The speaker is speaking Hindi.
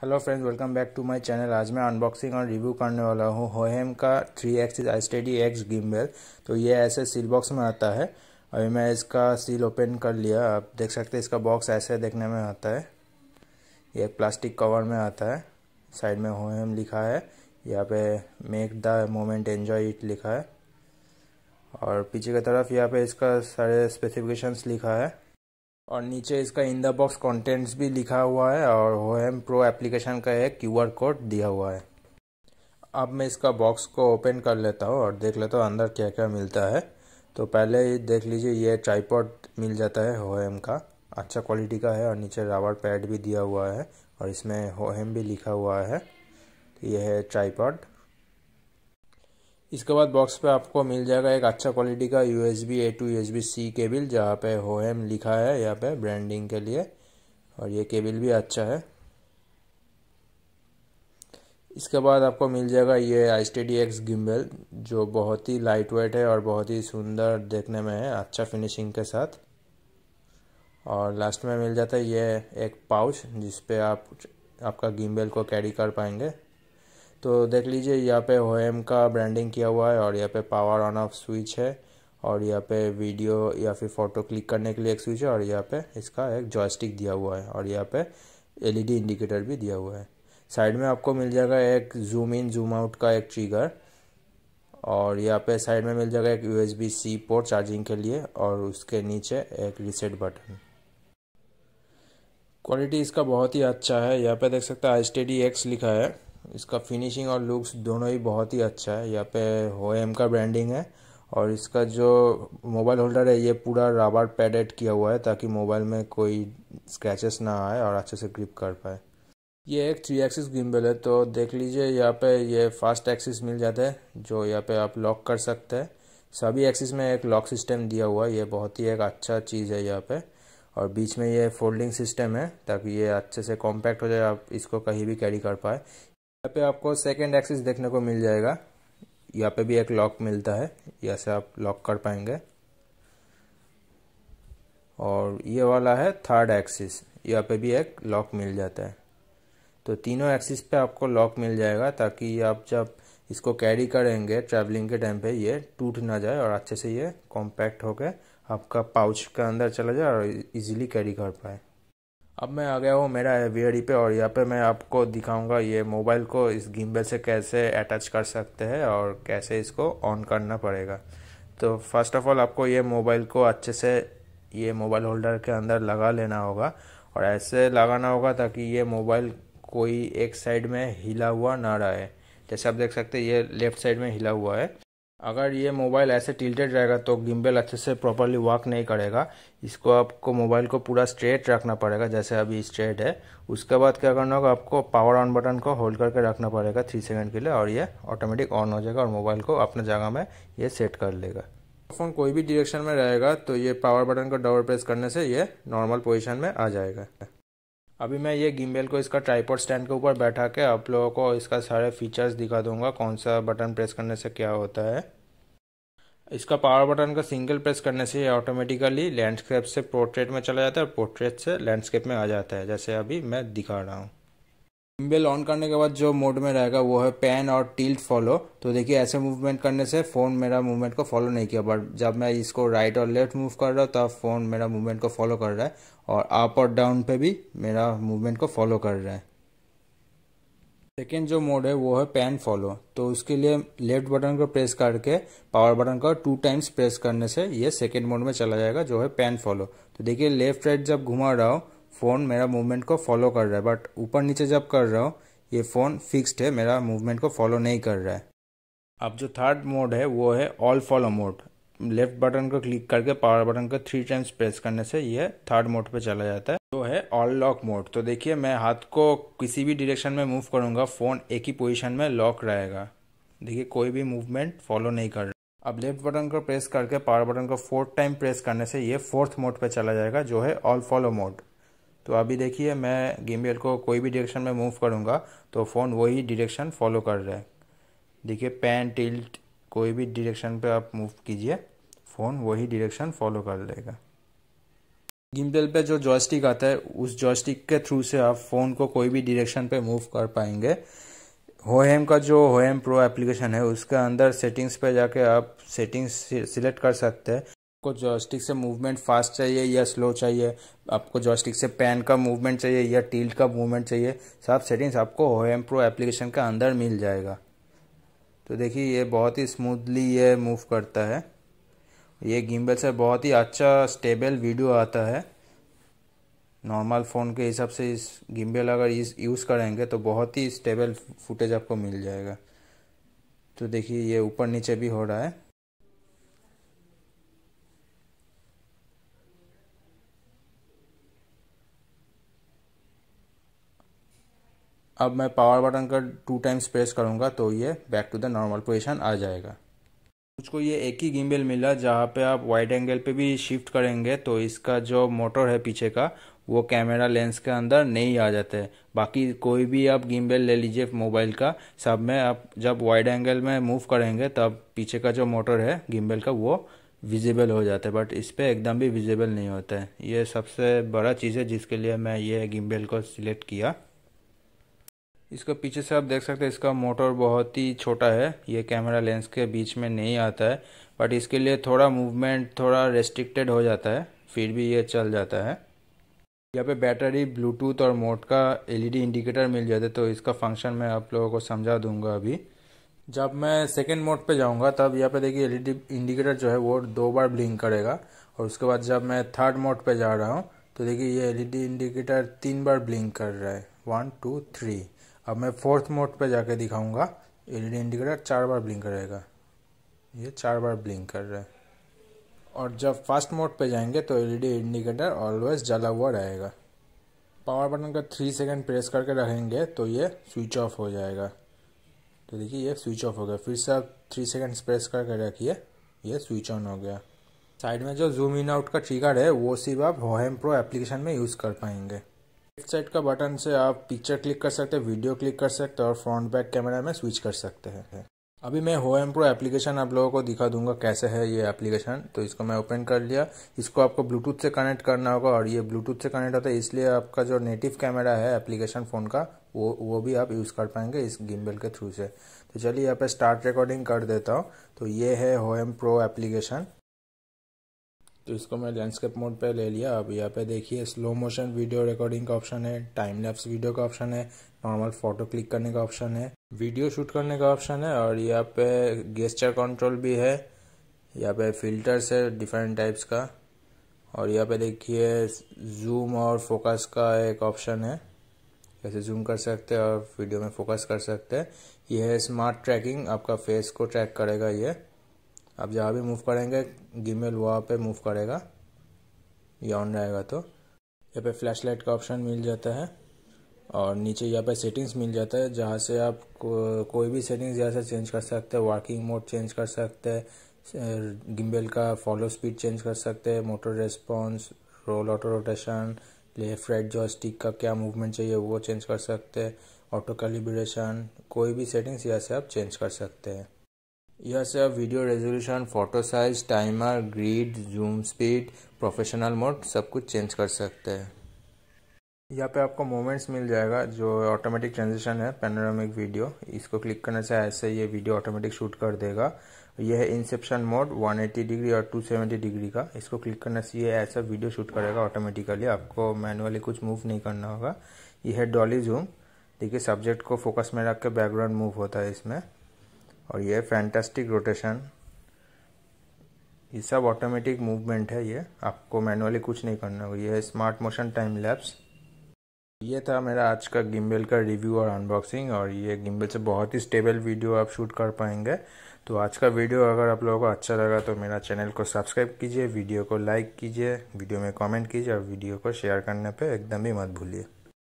Hello friends welcome back to my channel आज मैं अनबॉक्सिंग और रिव्यू करने वाला हूँ होहेम का three axis steady X gimbal तो ये ऐसे सील बॉक्स में आता है। अभी मैं इसका सील ओपन कर लिया। आप देख सकते हैं इसका बॉक्स ऐसे देखने में आता है। ये एक प्लास्टिक कवर में आता है। साइड में होहेम लिखा है। यहाँ पे make the moment enjoy it लिखा है। और पीछे की तरफ़ यहाँ पे इसका सारे स्पेसिफिकेशंस लिखा है। और नीचे इसका इन द बॉक्स कंटेंट्स भी लिखा हुआ है और होएम प्रो एप्लीकेशन का एक क्यूआर कोड दिया हुआ है। अब मैं इसका बॉक्स को ओपन कर लेता हूँ और देख लेता हूँ अंदर क्या क्या मिलता है। तो पहले देख लीजिए, ये ट्राईपॉड मिल जाता है होएम का। अच्छा क्वालिटी का है और नीचे रबर पैड भी दिया हुआ है और इसमें होएम भी लिखा हुआ है। तो ये है ट्राईपॉड इसके बाद बॉक्स पे आपको मिल जाएगा एक अच्छा क्वालिटी का U S B A to U S B C cable जहाँ पे होएम लिखा है, यहाँ पे ब्रांडिंग के लिए। और ये केबल भी अच्छा है। इसके बाद आपको मिल जाएगा ये आई स्टेडी एक्स गिम्बल जो बहुत ही लाइट वेट है और बहुत ही सुंदर देखने में है अच्छा फिनिशिंग के साथ। और लास्ट में मिल जाता है ये एक पाउच जिसपे आप आपका गिम्बल को कैरी कर पाएँगे। तो देख लीजिए, यहाँ पे होएम का ब्रांडिंग किया हुआ है और यहाँ पे पावर ऑन ऑफ़ स्विच है और यहाँ पे वीडियो या फिर फ़ोटो क्लिक करने के लिए एक स्विच है और यहाँ पे इसका एक जॉयस्टिक दिया हुआ है और यहाँ पे एलईडी इंडिकेटर भी दिया हुआ है। साइड में आपको मिल जाएगा एक जूम इन जूम आउट का एक ट्रिगर और यहाँ पे साइड में मिल जाएगा एक यूएसबी सी पोर्ट चार्जिंग के लिए और उसके नीचे एक रिसेट बटन क्वालिटी इसका बहुत ही अच्छा है। यहाँ पे देख सकते हैं आई स्टेडी एक्स लिखा है। इसका फिनिशिंग और लुक्स दोनों ही बहुत ही अच्छा है। यहाँ पे हो एम का ब्रांडिंग है और इसका जो मोबाइल होल्डर है, ये पूरा रबर पैडेड किया हुआ है ताकि मोबाइल में कोई स्क्रैचेस ना आए और अच्छे से ग्रिप कर पाए। ये एक थ्री एक्सिस गिम्बल है तो देख लीजिए यहाँ पे ये फास्ट एक्सिस मिल जाता है, जो यहाँ पे आप लॉक कर सकते हैं। सभी एक्सिस में एक लॉक सिस्टम दिया हुआ है, ये बहुत ही एक अच्छा चीज़ है यहाँ पे। और बीच में ये फोल्डिंग सिस्टम है, ताकि ये अच्छे से कॉम्पैक्ट हो जाए, आप इसको कहीं भी कैरी कर पाए। यहाँ पे आपको सेकेंड एक्सिस देखने को मिल जाएगा। यहाँ पे भी एक लॉक मिलता है, यहाँ से आप लॉक कर पाएँगे। और ये वाला है थर्ड एक्सिस यहाँ पे भी एक लॉक मिल जाता है। तो तीनों एक्सिस पे आपको लॉक मिल जाएगा ताकि आप जब इसको कैरी करेंगे ट्रैवलिंग के टाइम पे, ये टूट ना जाए और अच्छे से ये कॉम्पैक्ट होकर आपका पाउच के अंदर चला जाए और इजीली कैरी कर पाए। अब मैं आ गया हूँ मेरा एवियरी पे और यहाँ पे मैं आपको दिखाऊँगा ये मोबाइल को इस गिम्बल से कैसे अटैच कर सकते हैं और कैसे इसको ऑन करना पड़ेगा। तो फ़र्स्ट ऑफ़ ऑल आपको ये मोबाइल को अच्छे से ये मोबाइल होल्डर के अंदर लगा लेना होगा और ऐसे लगाना होगा ताकि ये मोबाइल कोई एक साइड में हिला हुआ ना रहे। जैसे आप देख सकते हैं, ये लेफ़्ट साइड में हिला हुआ है। अगर ये मोबाइल ऐसे टिल्टेड रहेगा तो गिम्बल अच्छे से प्रॉपरली वर्क नहीं करेगा। इसको आपको मोबाइल को पूरा स्ट्रेट रखना पड़ेगा, जैसे अभी स्ट्रेट है। उसके बाद क्या करना होगा, आपको पावर ऑन बटन को होल्ड करके रखना पड़ेगा थ्री सेकंड के लिए, और ये ऑटोमेटिक ऑन हो जाएगा, और मोबाइल को अपने जगह में ये सेट कर लेगा। फ़ोन कोई भी डिरेक्शन में रहेगा तो ये पावर बटन को डबल प्रेस करने से ये नॉर्मल पोजिशन में आ जाएगा। अभी मैं ये गिम्बेल को इसका ट्राईपोर्ट स्टैंड के ऊपर बैठा के आप लोगों को इसका सारे फीचर्स दिखा दूँगा, कौन सा बटन प्रेस करने से क्या होता है। इसका पावर बटन का सिंगल प्रेस करने से ऑटोमेटिकली लैंडस्केप से पोर्ट्रेट में चला जाता है और पोर्ट्रेट से लैंडस्केप में आ जाता है, जैसे अभी मैं दिखा रहा हूँ। गिम्बेल ऑन करने के बाद जो मोड में रहेगा वो है पैन और टिल्ट फॉलो तो देखिए, ऐसे मूवमेंट करने से फ़ोन मेरा मूवमेंट को फॉलो नहीं किया। बट जब मैं इसको राइट और लेफ़्ट मूव कर रहा हूँ, तब फ़ोन मेरा मूवमेंट को फॉलो कर रहा है। और अप और डाउन पे भी मेरा मूवमेंट को फॉलो कर रहा है। सेकेंड जो मोड है, वो है पैन फॉलो तो उसके लिए लेफ़्ट बटन को प्रेस करके पावर बटन का टू टाइम्स प्रेस करने से ये सेकेंड मोड में चला जाएगा, जो है पैन फॉलो तो देखिए लेफ़्ट राइट जब घुमा रहा हूँ फ़ोन मेरा मूवमेंट को फॉलो कर रहा है बट ऊपर नीचे जब कर रहा हूँ, ये फ़ोन फिक्स्ड है, मेरा मूवमेंट को फॉलो नहीं कर रहा है। अब जो थर्ड मोड है, वो है all follow mode left button को क्लिक करके पावर बटन को थ्री टाइम्स प्रेस करने से ये थर्ड मोड पे चला जाता है। तो है ऑल लॉक मोड तो देखिए, मैं हाथ को किसी भी डिरेक्शन में मूव करूँगा फ़ोन एक ही पोजीशन में लॉक रहेगा। देखिए, कोई भी मूवमेंट फॉलो नहीं कर रहा। अब लेफ़्ट बटन को प्रेस करके पावर बटन को फोर्थ टाइम प्रेस करने से ये फोर्थ मोड पे चला जाएगा, जो है ऑल फॉलो मोड तो अभी देखिए, मैं गिम्बियल को कोई भी डिरेक्शन में मूव करूँगा तो फ़ोन वही डिरेक्शन फॉलो कर रहा है। देखिए पैन टिल्ट कोई भी डिरेक्शन पे आप मूव कीजिए फ़ोन वही डिरेक्शन फॉलो कर लेगा। गिम्बल पे जो जॉयस्टिक आता है, उस जॉयस्टिक के थ्रू से आप फ़ोन को कोई भी डायरेक्शन पे मूव कर पाएँगे। होएम का जो होएम प्रो एप्लीकेशन है, उसके अंदर सेटिंग्स पे जाके आप सेटिंग्स सिलेक्ट कर सकते हैं। आपको जॉयस्टिक से मूवमेंट फास्ट चाहिए या स्लो चाहिए, आपको जॉयस्टिक से पैन का मूवमेंट चाहिए या टील्ट का मूवमेंट चाहिए, सब सेटिंग्स आपको होएम प्रो एप्लीकेशन के अंदर मिल जाएगा। तो देखिए, ये बहुत ही स्मूथली ये मूव करता है। ये गिम्बल से बहुत ही अच्छा स्टेबल वीडियो आता है। नॉर्मल फ़ोन के हिसाब से इस गिम्बल अगर इस यूज़ करेंगे तो बहुत ही स्टेबल फुटेज आपको मिल जाएगा। तो देखिए, ये ऊपर नीचे भी हो रहा है। अब मैं पावर बटन का टू टाइम्स प्रेस करूँगा तो ये back to the normal position आ जाएगा। मुझको ये एक ही गिम्बल मिला जहाँ पे आप वाइड एंगल पे भी शिफ्ट करेंगे तो इसका जो मोटर है पीछे का, वो कैमरा लेंस के अंदर नहीं आ जाते हैं। बाकी कोई भी आप गिम्बल ले लीजिए मोबाइल का, सब में आप जब वाइड एंगल में मूव करेंगे तब पीछे का जो मोटर है गिम्बल का, वो विजिबल हो जाता है। बट इस पर एकदम भी विजिबल नहीं होता है। ये सबसे बड़ा चीज़ है जिसके लिए मैं ये गिम्बल को सिलेक्ट किया। इसका पीछे से आप देख सकते हैं, इसका मोटर बहुत ही छोटा है। ये कैमरा लेंस के बीच में नहीं आता है बट इसके लिए थोड़ा मूवमेंट थोड़ा रेस्ट्रिक्टेड हो जाता है, फिर भी ये चल जाता है। यहाँ पे बैटरी ब्लूटूथ और मोड का एलईडी इंडिकेटर मिल जाते तो इसका फ़ंक्शन मैं आप लोगों को समझा दूँगा अभी। जब मैं सेकेंड मोड पे जाऊँगा, तब यहाँ पे देखिए एलईडी इंडिकेटर जो है, वो दो बार ब्लिंक करेगा। और उसके बाद जब मैं थर्ड मोड पे जा रहा हूँ तो देखिए ये एलईडी इंडिकेटर तीन बार ब्लिंक कर रहा है। वन टू थ्री अब मैं फोर्थ मोड पे जाके दिखाऊँगा। एलईडी इंडिकेटर चार बार ब्लिंक करेगा। ये चार बार ब्लिंक कर रहा है। और जब फास्ट मोड पे जाएँगे तो एलईडी इंडिकेटर ऑलवेज जला हुआ रहेगा। पावर बटन का थ्री सेकेंड प्रेस करके रखेंगे तो ये स्विच ऑफ़ हो जाएगा। तो देखिए, ये स्विच ऑफ़ हो गया। फिर से आप थ्री सेकेंड प्रेस करके रखिए। ये स्विच ऑन हो गया। साइड में जो जूम इन आउट का ट्रिगर है, वो सिर्फ़ आप होहेम प्रो एप्लीकेशन में यूज़ कर पाएँगे। लेफ़्ट साइड का बटन से आप पिक्चर क्लिक कर सकते हैं वीडियो क्लिक कर सकते हैं और फ्रंट बैक कैमरा में स्विच कर सकते हैं। अभी मैं हो एम प्रो एप्लीकेशन आप लोगों को दिखा दूँगा कैसे है ये एप्लीकेशन तो इसको मैं ओपन कर लिया। इसको आपको ब्लूटूथ से कनेक्ट करना होगा और ये ब्लूटूथ से कनेक्ट होता है, इसलिए आपका जो नेटिव कैमरा है एप्लीकेशन फ़ोन का, वो वो भी आप यूज़ कर पाएँगे इस गिम्बल के थ्रू से। तो चलिए यहाँ पे स्टार्ट रिकॉर्डिंग कर देता हूँ। तो ये है हो एम प्रो एप्लीकेशन तो इसको मैं लैंडस्केप मोड पे ले लिया। अब यहाँ पे देखिए स्लो मोशन वीडियो रिकॉर्डिंग का ऑप्शन है टाइम लैप्स वीडियो का ऑप्शन है नॉर्मल फ़ोटो क्लिक करने का ऑप्शन है वीडियो शूट करने का ऑप्शन है और यहाँ पे गेस्टर कंट्रोल भी है। यहाँ पे फिल्टर्स है डिफरेंट टाइप्स का। और यहाँ पे देखिए जूम और फोकस का एक ऑप्शन है। कैसे जूम कर सकते हैं और वीडियो में फोकस कर सकते हैं। यह है स्मार्ट ट्रैकिंग आपका फेस को ट्रैक करेगा ये। आप जहाँ भी मूव करेंगे गिमेल वहाँ पे मूव करेगा। ये ऑन रहेगा तो। यहाँ पे फ्लैश लाइट का ऑप्शन मिल जाता है और नीचे यहाँ पे सेटिंग्स मिल जाता है जहाँ से आप को, कोई भी सेटिंग्स यहाँ से चेंज कर सकते हैं वर्किंग मोड चेंज कर सकते हैं गिम्बल का फॉलो स्पीड चेंज कर सकते हैं motor response roll auto rotation left right जो स्टिक का क्या मूवमेंट चाहिए वो चेंज कर सकते हैं ऑटो कैलिब्रेशन कोई भी सेटिंग्स यहाँ से आप चेंज कर सकते हैं। यह से आप video resolution photo size timer grid zoom speed professional mode सब कुछ चेंज कर सकते हैं। यहाँ पे आपको मोमेंट्स मिल जाएगा जो ऑटोमेटिक ट्रांजिशन है पेनोरामिक वीडियो इसको क्लिक करने से ऐसे ये वीडियो ऑटोमेटिक शूट कर देगा। यह है इंसेप्शन मोड 180 डिग्री और 270 डिग्री का। इसको क्लिक करने से ये ऐसा वीडियो शूट करेगा ऑटोमेटिकली आपको मैनुअली कुछ मूव नहीं करना होगा। यह है डॉली जूम देखिए सब्जेक्ट को फोकस में रख के बैकग्राउंड मूव होता है इसमें। और ये फैंटास्टिक रोटेशन ये सब ऑटोमेटिक मूवमेंट है ये. आपको मैनुअली कुछ नहीं करना होगा. ये है स्मार्ट मोशन टाइम लैप्स ये था मेरा आज का गिम्बल का रिव्यू और अनबॉक्सिंग और ये गिम्बल से बहुत ही स्टेबल वीडियो आप शूट कर पाएँगे. तो आज का वीडियो अगर आप लोगों को अच्छा लगा तो मेरा चैनल को सब्सक्राइब कीजिए वीडियो को लाइक कीजिए वीडियो में कमेंट कीजिए और वीडियो को शेयर करने पे एकदम ही मत भूलिए।